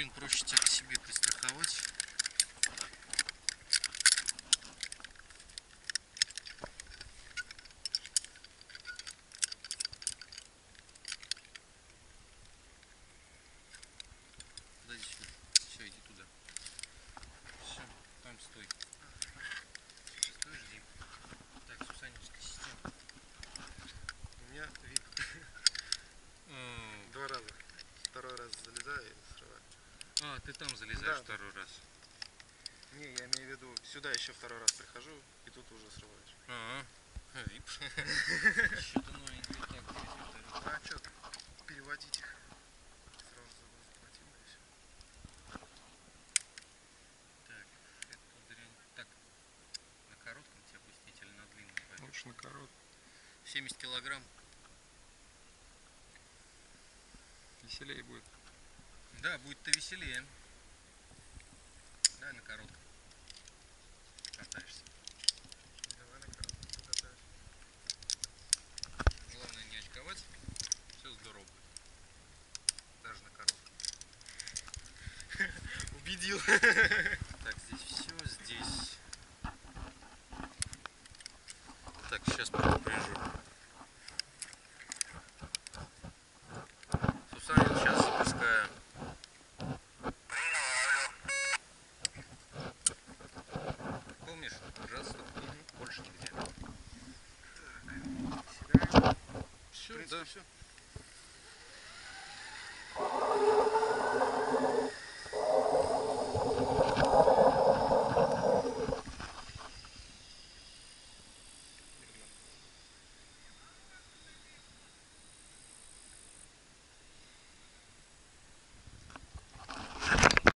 блин, проще тебя к себе пристраховать. А, ты там залезаешь Да. второй раз. Не, я имею в виду, сюда еще второй раз прихожу, и тут уже срываешь. Ага. Что-то новенькое. Так, здесь вот А что, переводить их? Сразу заплатил и все. Так, эту дрянь. Так, на коротком тебе пустить или на длинном? Лучше на короткий. 70 килограмм. Веселее будет. Да, будет-то веселее. Да, на коротком. Катаешься. Давай на короткий покатаюсь. Главное не очковать. Все здорово будет. Даже на коротком. Убедил. Так, здесь все, здесь. Так, сейчас Все, да. все.